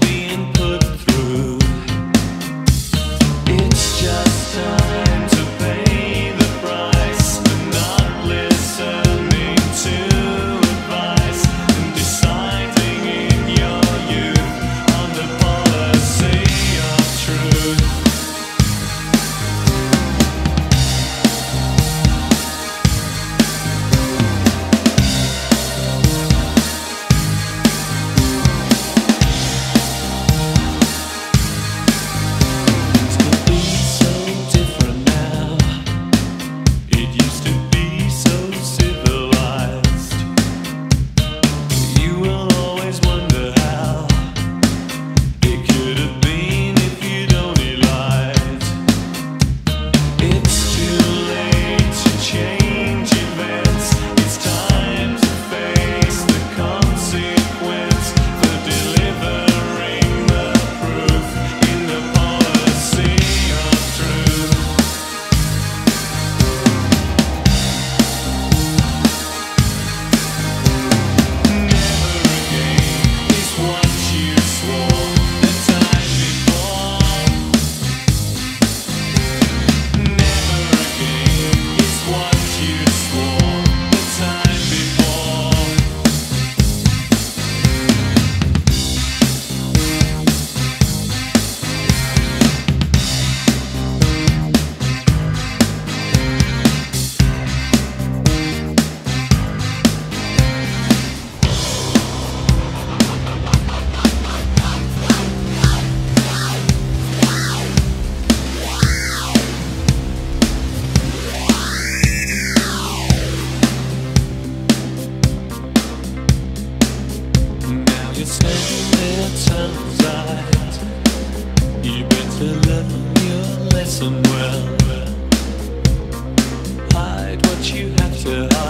being put through. It's just time. You better learn your lesson well. Hide what you have to hide.